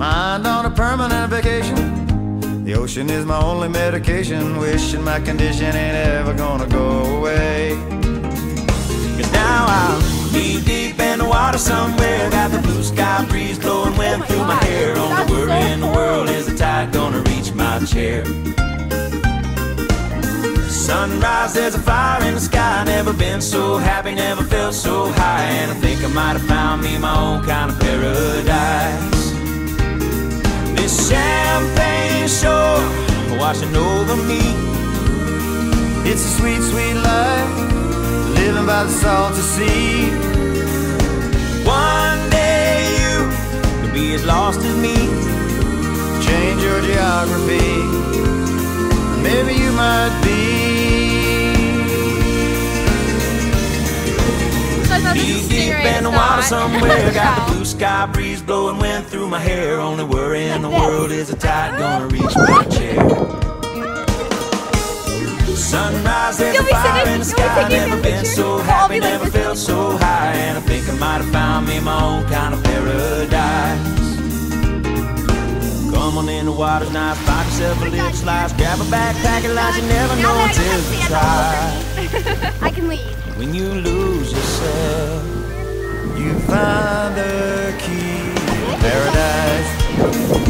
Mind on a permanent vacation. The ocean is my only medication. Wishing my condition ain't ever gonna go away. Cause now I'm knee deep in the water somewhere. Got the blue sky breeze blowing wind through my hair. Only worry in the world is the tide gonna reach my chair. Sunrise, there's a fire in the sky. Never been so happy, never felt so high. And I think I might have found me my own kind of paradise. Champagne shore washing over me. It's a sweet, sweet life. Living by the salty sea. One day you could be as lost as me. change your geography. Deep in the water somewhere. Got the blue sky breeze blowing wind through my hair. Only worry in the world is the tide gonna reach my chair. Sunrise, there's You'll a be fire in the sky. Never been so happy, never felt so high. And I think I might have found me my own kind of paradise. Come on in, the water's nice. Find yourself a little slice. Grab a backpack and light. You never know until you try. I can leave. When you lose yourself. You find the key to paradise.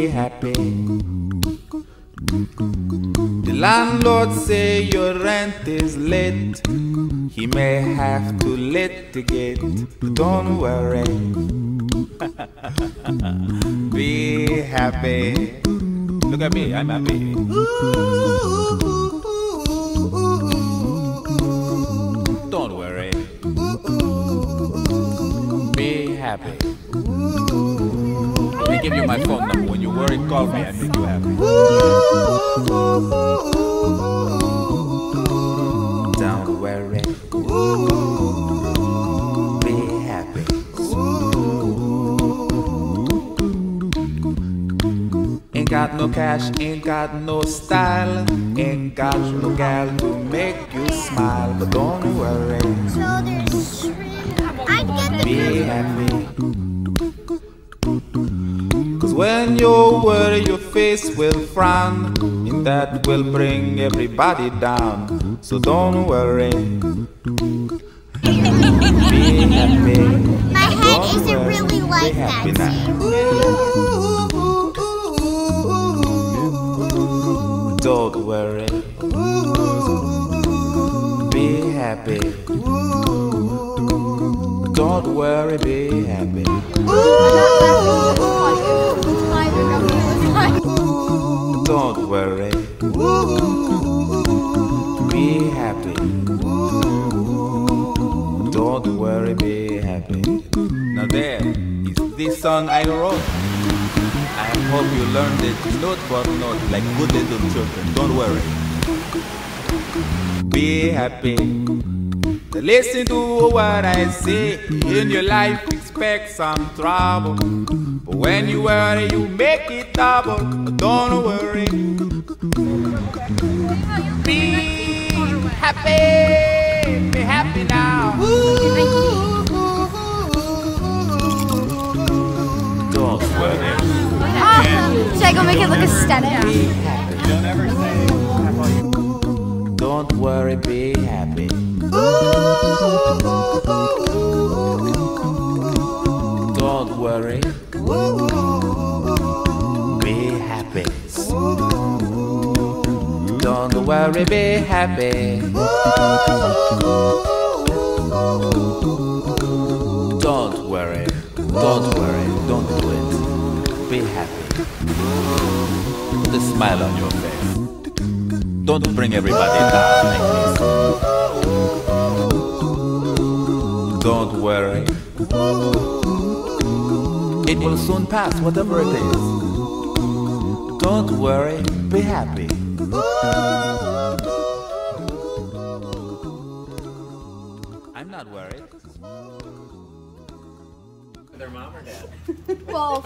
Be happy. The landlord say your rent is late. He may have to litigate. Don't worry. Be happy. Look at me, I'm happy. Don't worry. Be happy. Let me give you my phone number. When you worry, call me. I make you happy. Don't worry. Be happy. Ain't got no cash, ain't got no style, ain't got no gal to make you smile. But don't worry, So there's get the be happy. When you worry, your face will frown, and that will bring everybody down. So don't worry, be happy. My head Don't isn't worry, really like that. now. Don't worry. Be happy. Don't worry, be happy. Don't worry. Be happy. Don't worry, be happy. Now there is this song I wrote. I hope you learned it note for note like good little children. Don't worry. Be happy. Listen to what I say. In your life, expect some trouble. But when you worry, you make it double. Don't worry. Happy. Be happy now. Don't worry. Should I go make it look aesthetic? Be happy. Don't worry, be happy. Don't worry. Worry, be happy. Don't worry. Don't worry. Don't do it. Be happy. Put a smile on your face. Don't bring everybody down like this. Don't worry. It will soon pass, whatever it is. Don't worry, be happy.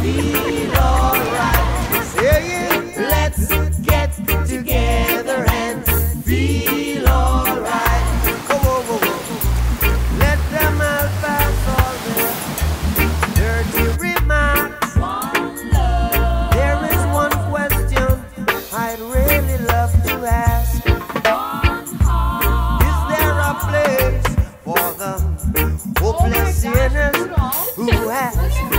feel alright. Saying, let's get together and feel alright. Oh, oh, oh, Let them all pass all their dirty remarks. There is one question I'd really love to ask. Is there a place for the hopeless sinners who has?